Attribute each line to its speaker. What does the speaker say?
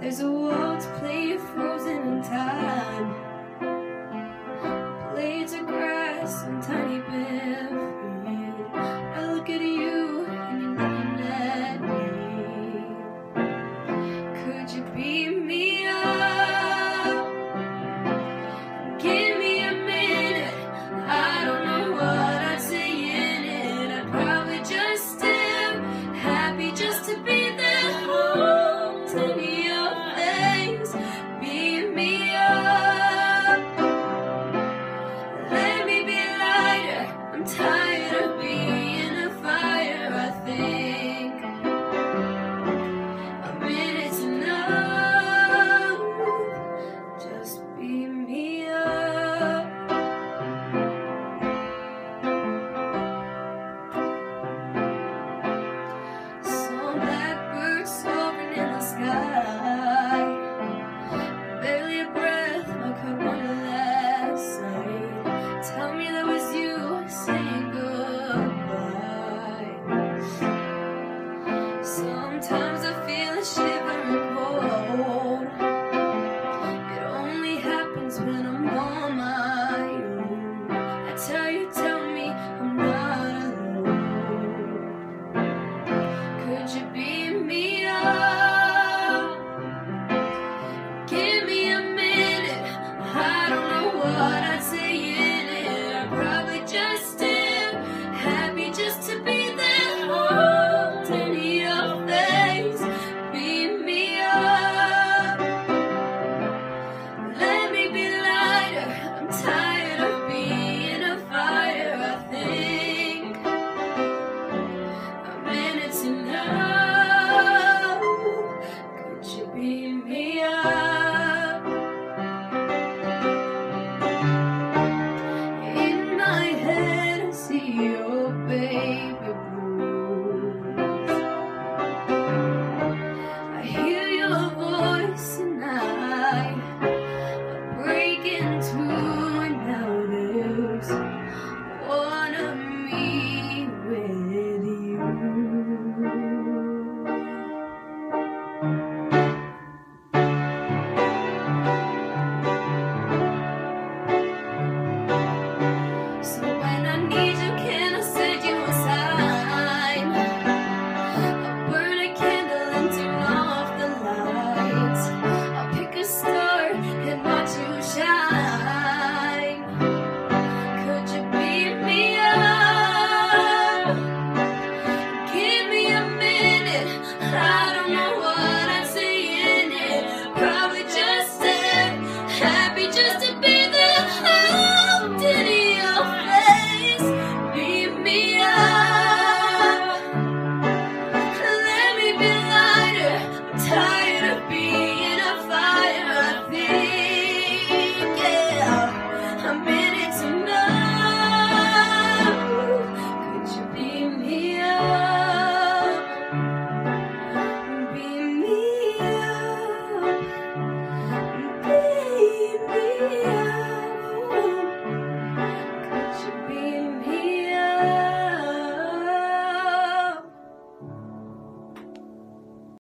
Speaker 1: There's a world waltz played frozen in time. Blades of grass and tiny bit. I look at you and you're looking at me. Could you be? time.